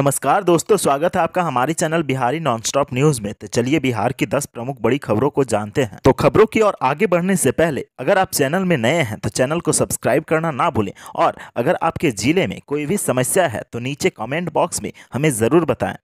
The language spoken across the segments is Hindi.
नमस्कार दोस्तों, स्वागत है आपका हमारे चैनल बिहारी नॉनस्टॉप न्यूज़ में। तो चलिए बिहार की 10 प्रमुख बड़ी खबरों को जानते हैं। तो खबरों की ओर आगे बढ़ने से पहले, अगर आप चैनल में नए हैं तो चैनल को सब्सक्राइब करना ना भूलें। और अगर आपके ज़िले में कोई भी समस्या है तो नीचे कमेंट बॉक्स में हमें ज़रूर बताएँ।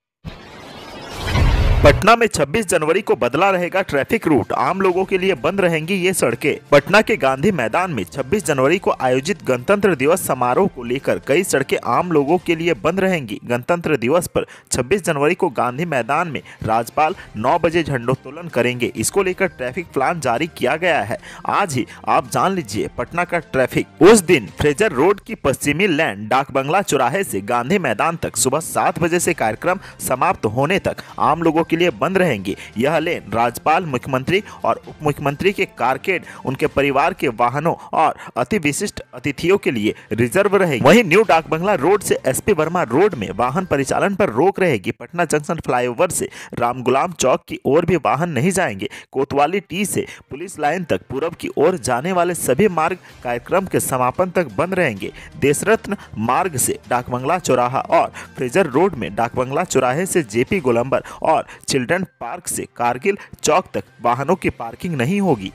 पटना में 26 जनवरी को बदला रहेगा ट्रैफ़िक रूट। आम लोगों के लिए बंद रहेंगी ये सड़कें। पटना के गांधी मैदान में 26 जनवरी को आयोजित गणतंत्र दिवस समारोह को लेकर कई सड़कें आम लोगों के लिए बंद रहेंगी। गणतंत्र दिवस पर 26 जनवरी को गांधी मैदान में राज्यपाल 9 बजे झंडोत्तोलन करेंगे। इसको लेकर ट्रैफ़िक प्लान जारी किया गया है। आज ही आप जान लीजिए पटना का ट्रैफ़िक। उस दिन फ्रेजर रोड की पश्चिमी लैंड डाक बंगला चौराहे ऐसी गांधी मैदान तक सुबह सात बजे ऐसी कार्यक्रम समाप्त होने तक आम लोगों के लिए बंद रहेंगी। यह लेन राज्यपाल, मुख्यमंत्री और उप मुख्यमंत्री के कारकेड, उनके परिवार के वाहनों और अति विशिष्ट अतिथियों के लिए रिज़र्व रहेगी। वहीं न्यू डाक बंगला रोड से एसपी वर्मा रोड में वाहन परिचालन पर रोक रहेगी। पटना जंक्शन फ्लाईओवर से राम गुलाम चौक की ओर भी वाहन नहीं जाएँगे। कोतवाली टी से पुलिस लाइन तक पूरब की ओर जाने वाले सभी मार्ग कार्यक्रम के समापन तक बंद रहेंगे। देशरत्न मार्ग से डाकबंगला चौराहा और फ्रेजर रोड में डाकबंगला चौराहे से जेपी गोलंबर और चिल्ड्रन पार्क से कारगिल चौक तक वाहनों की पार्किंग नहीं होगी।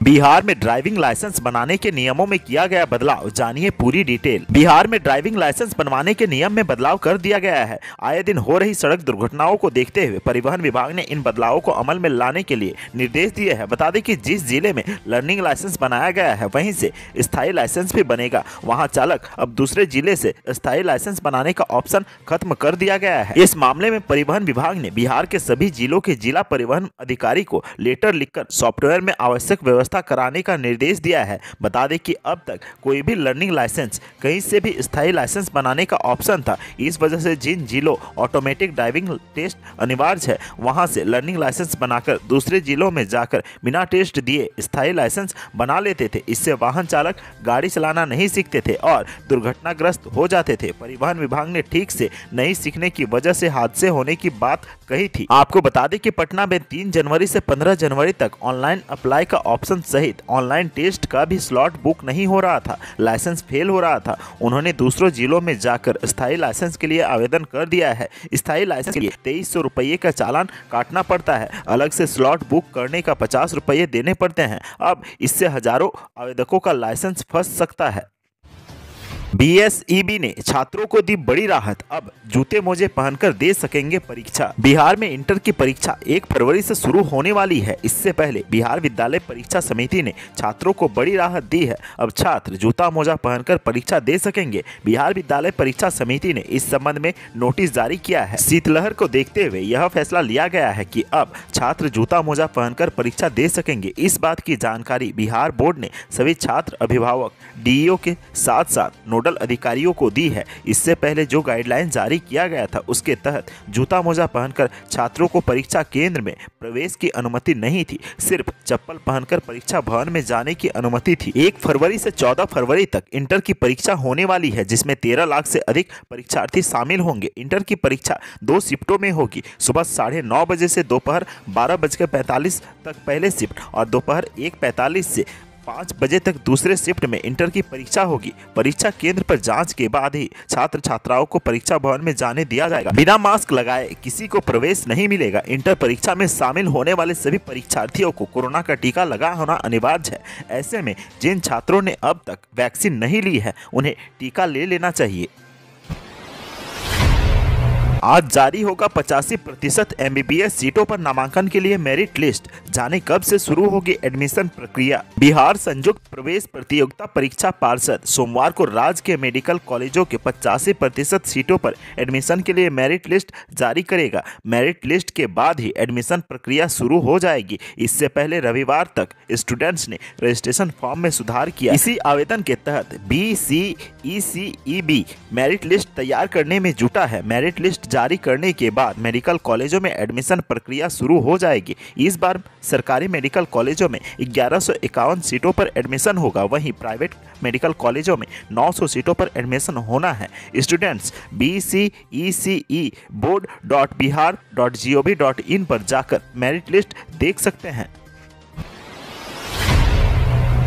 बिहार में ड्राइविंग लाइसेंस बनाने के नियमों में किया गया बदलाव। जानिए पूरी डिटेल। बिहार में ड्राइविंग लाइसेंस बनवाने के नियम में बदलाव कर दिया गया है। आए दिन हो रही सड़क दुर्घटनाओं को देखते हुए परिवहन विभाग ने इन बदलावों को अमल में लाने के लिए निर्देश दिए हैं। बता दें कि जिस ज़िले में लर्निंग लाइसेंस बनाया गया है, वहीं से स्थायी लाइसेंस भी बनेगा। वहाँ चालक अब दूसरे ज़िले से स्थायी लाइसेंस बनाने का ऑप्शन खत्म कर दिया गया है। इस मामले में परिवहन विभाग ने बिहार के सभी जिलों के जिला परिवहन अधिकारी को लेटर लिखकर सॉफ्टवेयर में आवश्यक व्यवस्था व्यवस्था कराने का निर्देश दिया है। बता दें कि अब तक कोई भी लर्निंग लाइसेंस कहीं से भी स्थायी लाइसेंस बनाने का ऑप्शन था। इस वजह से जिन जिलों ऑटोमेटिक ड्राइविंग टेस्ट अनिवार्य है, वहाँ से लर्निंग लाइसेंस बनाकर दूसरे जिलों में जाकर बिना टेस्ट दिए स्थायी लाइसेंस बना लेते थे। इससे वाहन चालक गाड़ी चलाना नहीं सीखते थे और दुर्घटनाग्रस्त हो जाते थे। परिवहन विभाग ने ठीक से नहीं सीखने की वजह से हादसे होने की बात कही थी। आपको बता दें कि पटना में तीन जनवरी से पंद्रह जनवरी तक ऑनलाइन अप्लाई का ऑप्शन लाइसेंस सहित ऑनलाइन टेस्ट का भी स्लॉट बुक नहीं हो रहा था। लाइसेंस फेल हो रहा था। उन्होंने दूसरों जिलों में जाकर स्थायी लाइसेंस के लिए आवेदन कर दिया है। स्थायी लाइसेंस के लिए तेईस सौ रुपये का चालान काटना पड़ता है। अलग से स्लॉट बुक करने का पचास रुपये देने पड़ते हैं। अब इससे हज़ारों आवेदकों का लाइसेंस फंस सकता है। बीएसईबी ने छात्रों को दी बड़ी राहत। अब जूते मोजे पहनकर दे सकेंगे परीक्षा। बिहार में इंटर की परीक्षा एक फरवरी से शुरू होने वाली है। इससे पहले बिहार विद्यालय परीक्षा समिति ने छात्रों को बड़ी राहत दी है। अब छात्र जूता मोजा पहनकर परीक्षा दे सकेंगे। बिहार विद्यालय परीक्षा समिति ने इस संबंध में नोटिस जारी किया है। शीतलहर को देखते हुए यह फैसला लिया गया है की अब छात्र जूता मोजा पहनकर परीक्षा दे सकेंगे। इस बात की जानकारी बिहार बोर्ड ने सभी छात्र अभिभावक डीईओ के साथ साथ नोडल अधिकारियों को दी है। इससे पहले जो गाइडलाइन जारी किया गया था, उसके तहत जूता मोजा पहनकर छात्रों को परीक्षा केंद्र में प्रवेश की अनुमति नहीं थी। सिर्फ़ चप्पल पहनकर परीक्षा भवन में जाने की अनुमति थी। एक फरवरी से चौदह फरवरी तक इंटर की परीक्षा होने वाली है, जिसमें तेरह लाख से अधिक परीक्षार्थी शामिल होंगे। इंटर की परीक्षा दो शिफ्टों में होगी। सुबह साढ़े नौ बजे से दोपहर बारह बजकर पैंतालीस तक पहले शिफ्ट और दोपहर एक पैंतालीस से पाँच बजे तक दूसरे शिफ्ट में इंटर की परीक्षा होगी। परीक्षा केंद्र पर जाँच के बाद ही छात्र छात्राओं को परीक्षा भवन में जाने दिया जाएगा। बिना मास्क लगाए किसी को प्रवेश नहीं मिलेगा। इंटर परीक्षा में शामिल होने वाले सभी परीक्षार्थियों को कोरोना का टीका लगा होना अनिवार्य है। ऐसे में जिन छात्रों ने अब तक वैक्सीन नहीं ली है, उन्हें टीका ले लेना चाहिए। आज जारी होगा पचासी प्रतिशत एम सीटों पर नामांकन के लिए मेरिट लिस्ट जाने कब से शुरू होगी एडमिशन प्रक्रिया। बिहार संयुक्त प्रवेश प्रतियोगिता परीक्षा पार्षद। सोमवार को राज्य के मेडिकल कॉलेजों के पचासी प्रतिशत सीटों पर एडमिशन के लिए मेरिट लिस्ट जारी करेगा। मेरिट लिस्ट के बाद ही एडमिशन प्रक्रिया शुरू हो जाएगी। इससे पहले रविवार तक स्टूडेंट्स ने रजिस्ट्रेशन फॉर्म में सुधार किया। इसी आवेदन के तहत B C E C E B merit list तैयार करने में जुटा है। मेरिट लिस्ट जारी करने के बाद मेडिकल कॉलेजों में एडमिशन प्रक्रिया शुरू हो जाएगी। इस बार सरकारी मेडिकल कॉलेजों में ग्यारह सीटों पर एडमिशन होगा। वहीं प्राइवेट मेडिकल कॉलेजों में 900 सीटों पर एडमिशन होना है। Students B C E C E board dot Bihar dot G O V dot in पर जाकर मेरिट लिस्ट देख सकते हैं।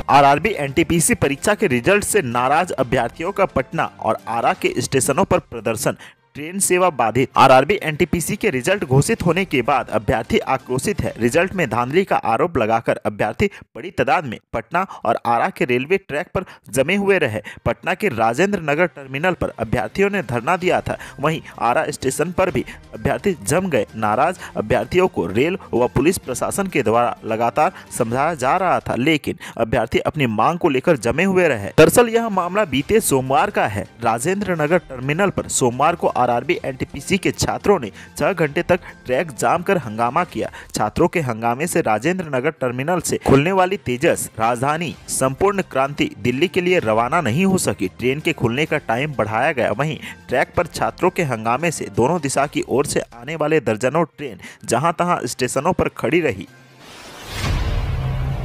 आरआरबी एनटीपीसी परीक्षा के रिज़ल्ट से नाराज़ अभ्यर्थियों का पटना और आरा के स्टेशनों पर प्रदर्शन। ट्रेन सेवा बाधित। आरआरबी, एनटीपीसी के रिज़ल्ट घोषित होने के बाद अभ्यर्थी आक्रोशित है। रिज़ल्ट में धांधली का आरोप लगाकर अभ्यर्थी बड़ी तादाद में पटना और आरा के रेलवे ट्रैक पर जमे हुए रहे। पटना के राजेंद्र नगर टर्मिनल पर अभ्यर्थियों ने धरना दिया था। वहीं आरा स्टेशन पर भी अभ्यर्थी जम गए। नाराज़ अभ्यर्थियों को रेल व पुलिस प्रशासन के द्वारा लगातार समझाया जा रहा था, लेकिन अभ्यर्थी अपनी मांग को लेकर जमे हुए रहे। दरअसल यह मामला बीते सोमवार का है। राजेंद्र नगर टर्मिनल पर सोमवार को आरआरबी, एनटीपीसी के छात्रों ने छह घंटे तक ट्रैक जाम कर हंगामा किया। छात्रों के हंगामे से राजेंद्र नगर टर्मिनल से खुलने वाली तेजस राजधानी, संपूर्ण क्रांति दिल्ली के लिए रवाना नहीं हो सकी। ट्रेन के खुलने का टाइम बढ़ाया गया। वहीं ट्रैक पर छात्रों के हंगामे से दोनों दिशा की ओर से आने वाले दर्जनों ट्रेन जहाँ तहां स्टेशनों पर खड़ी रही।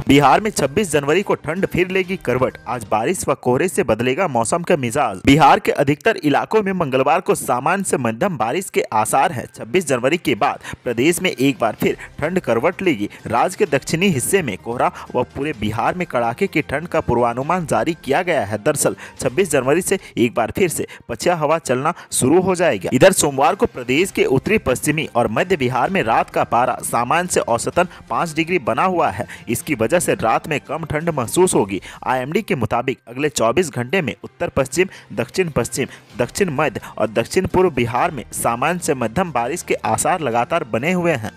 बिहार में 26 जनवरी को ठंड फिर लेगी करवट। आज बारिश व कोहरे से बदलेगा मौसम का मिजाज। बिहार के अधिकतर इलाकों में मंगलवार को सामान्य से मध्यम बारिश के आसार हैं। 26 जनवरी के बाद प्रदेश में एक बार फिर ठंड करवट लेगी। राज्य के दक्षिणी हिस्से में कोहरा व पूरे बिहार में कड़ाके की ठंड का पूर्वानुमान जारी किया गया है। दरअसल छब्बीस जनवरी से एक बार फिर से पछिया हवा चलना शुरू हो जाएगा। इधर सोमवार को प्रदेश के उत्तरी, पश्चिमी और मध्य बिहार में रात का पारा सामान्य से औसतन पाँच डिग्री बना हुआ है। इसकी वजह वजह से रात में कम ठंड महसूस होगी। आईएमडी के मुताबिक अगले 24 घंटे में उत्तर पश्चिम, दक्षिण पश्चिम, दक्षिण मध्य और दक्षिण पूर्व बिहार में सामान्य से मध्यम बारिश के आसार लगातार बने हुए हैं।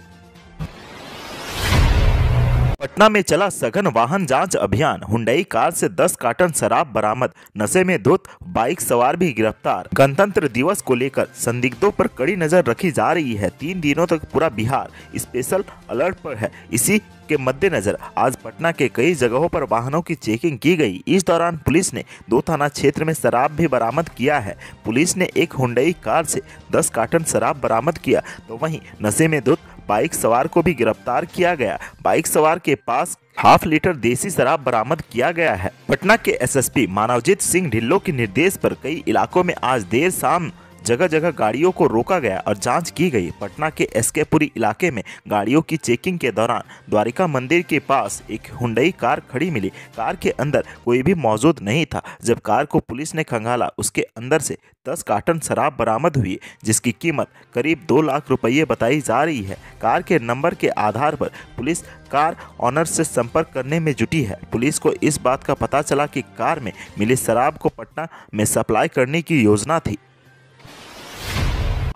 पटना में चला सघन वाहन जाँच अभियान। हुंडई कार से 10 कार्टन शराब बरामद। नशे में धुत, बाइक सवार भी गिरफ़्तार। गणतंत्र दिवस को लेकर संदिग्धों पर कड़ी नज़र रखी जा रही है। तीन दिनों तक पूरा बिहार स्पेशल अलर्ट पर है। इसी के मद्देनजर आज पटना के कई जगहों पर वाहनों की चेकिंग की गई। इस दौरान पुलिस ने दो थाना क्षेत्र में शराब भी बरामद किया है। पुलिस ने एक हुंडई कार से 10 कार्टन शराब बरामद किया तो वहीं नशे में धुत बाइक सवार को भी गिरफ़्तार किया गया। बाइक सवार के पास हाफ़ लीटर देसी शराब बरामद किया गया है। पटना के एसएसपी मानवजीत सिंह ढिल्लो के निर्देश पर कई इलाकों में आज देर शाम जगह जगह गाड़ियों को रोका गया और जाँच की गई। पटना के एसकेपुरी इलाके में गाड़ियों की चेकिंग के दौरान द्वारिका मंदिर के पास एक हुंडई कार खड़ी मिली। कार के अंदर कोई भी मौजूद नहीं था। जब कार को पुलिस ने खंगाला, उसके अंदर से दस कार्टन शराब बरामद हुई, जिसकी कीमत करीब दो लाख रुपये बताई जा रही है। कार के नंबर के आधार पर पुलिस कार ऑनर से संपर्क करने में जुटी है। पुलिस को इस बात का पता चला कि कार में मिली शराब को पटना में सप्लाई करने की योजना थी।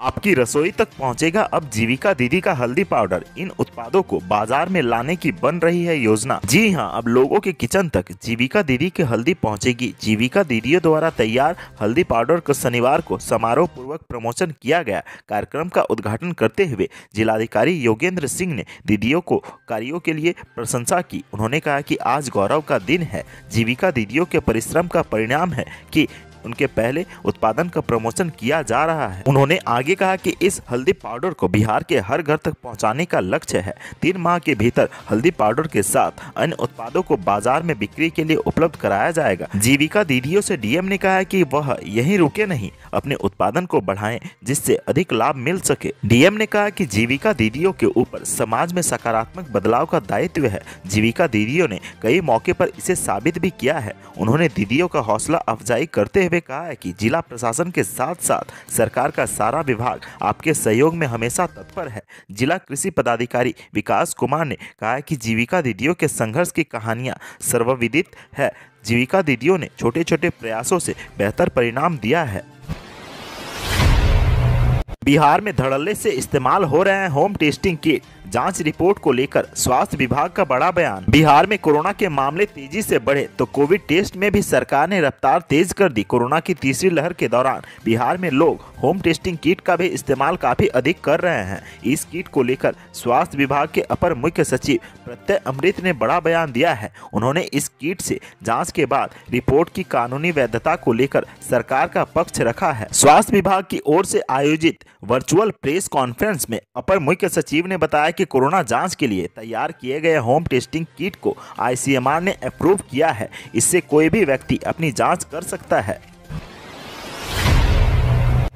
आपकी रसोई तक पहुंचेगा अब जीविका दीदी का हल्दी पाउडर। इन उत्पादों को बाज़ार में लाने की बन रही है योजना। जी हाँ, अब लोगों के किचन तक जीविका दीदी की हल्दी पहुंचेगी। जीविका दीदियों द्वारा तैयार हल्दी पाउडर को शनिवार को समारोह पूर्वक प्रमोशन किया गया। कार्यक्रम का उद्घाटन करते हुए जिलाधिकारी योगेंद्र सिंह ने दीदियों को कार्यों के लिए प्रशंसा की। उन्होंने कहा कि आज गौरव का दिन है। जीविका दीदियों के परिश्रम का परिणाम है कि उनके पहले उत्पादन का प्रमोशन किया जा रहा है। उन्होंने आगे कहा कि इस हल्दी पाउडर को बिहार के हर घर तक पहुँचाने का लक्ष्य है। तीन माह के भीतर हल्दी पाउडर के साथ अन्य उत्पादों को बाज़ार में बिक्री के लिए उपलब्ध कराया जाएगा। जीविका दीदियों से डीएम ने कहा कि वह यही रुके नहीं, अपने उत्पादन को बढ़ाएँ, जिससे अधिक लाभ मिल सके। डीएम ने कहा कि जीविका दीदियों के ऊपर समाज में सकारात्मक बदलाव का दायित्व है। जीविका दीदियों ने कई मौके पर इसे साबित भी किया है। उन्होंने दीदियों का हौसला अफजाई करते हुए कहा है कि जिला प्रशासन के साथ साथ सरकार का सारा विभाग आपके सहयोग में हमेशा तत्पर है। जिला कृषि पदाधिकारी विकास कुमार ने कहा है कि जीविका दीदियों के संघर्ष की कहानियाँ सर्वविदित है। जीविका दीदियों ने छोटे छोटे प्रयासों से बेहतर परिणाम दिया है। बिहार में धड़ल्ले से इस्तेमाल हो रहे हैं होम टेस्टिंग किट। जाँच रिपोर्ट को लेकर स्वास्थ्य विभाग का बड़ा बयान। बिहार में कोरोना के मामले तेज़ी से बढ़े तो कोविड टेस्ट में भी सरकार ने रफ्तार तेज कर दी कोरोना की तीसरी लहर के दौरान। बिहार में लोग होम टेस्टिंग किट का भी इस्तेमाल काफ़ी अधिक कर रहे हैं। इस किट को लेकर स्वास्थ्य विभाग के अपर मुख्य सचिव प्रत्यय अमृत ने बड़ा बयान दिया है। उन्होंने इस किट से जाँच के बाद रिपोर्ट की कानूनी वैधता को लेकर सरकार का पक्ष रखा है। स्वास्थ्य विभाग की ओर से आयोजित वर्चुअल प्रेस कॉन्फ्रेंस में अपर मुख्य सचिव ने बताया कि कोरोना जाँच के लिए तैयार किए गए होम टेस्टिंग किट को आईसीएमआर ने अप्रूव किया है। इससे कोई भी व्यक्ति अपनी जाँच कर सकता है।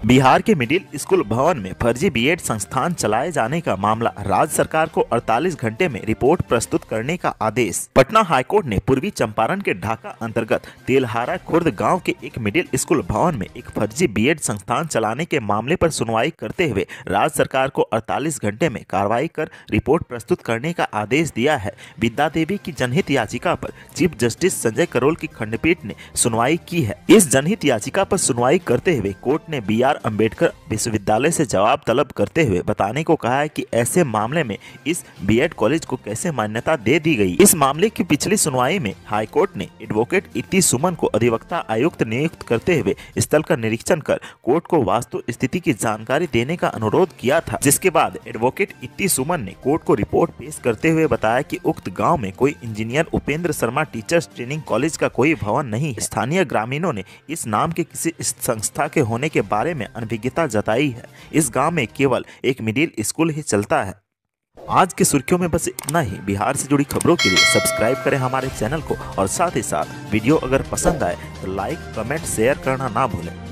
बिहार के मिडिल स्कूल भवन में फर्जी बीएड संस्थान चलाए जाने का मामला राज्य सरकार को 48 घंटे में रिपोर्ट प्रस्तुत करने का आदेश। पटना हाईकोर्ट ने पूर्वी चंपारण के ढाका अंतर्गत तेलहारा खुर्द गाँव के एक मिडिल स्कूल भवन में एक फर्जी बीएड संस्थान चलाने के मामले पर सुनवाई करते हुए राज्य सरकार को 48 घंटे में कार्रवाई कर रिपोर्ट प्रस्तुत करने का आदेश दिया है। विद्या देवी की जनहित याचिका पर चीफ जस्टिस संजय करोल की खंडपीठ ने सुनवाई की है। इस जनहित याचिका पर सुनवाई करते हुए कोर्ट ने बी आर अंबेडकर विश्वविद्यालय से जवाब तलब करते हुए बताने को कहा है कि ऐसे मामले में इस बीएड कॉलेज को कैसे मान्यता दे दी गई? इस मामले की पिछली सुनवाई में हाईकोर्ट ने एडवोकेट इति सुमन को अधिवक्ता आयुक्त नियुक्त करते हुए स्थल का निरीक्षण कर कोर्ट को वास्तु स्थिति की जानकारी देने का अनुरोध किया था, जिसके बाद एडवोकेट इति सुमन ने कोर्ट को रिपोर्ट पेश करते हुए बताया कि उक्त गाँव में कोई engineer Upendra Sharma teachers training college का कोई भवन नहीं स्थानीय ग्रामीणों ने इस नाम के किसी संस्था के होने के बारे में अनभिज्ञता जताई है। इस गाँव में केवल एक मिडिल स्कूल ही चलता है। आज की सुर्खियों में बस इतना ही। बिहार से जुड़ी खबरों के लिए सब्सक्राइब करें हमारे चैनल को और साथ ही साथ वीडियो अगर पसंद आए तो लाइक, कमेंट, शेयर करना ना भूलें।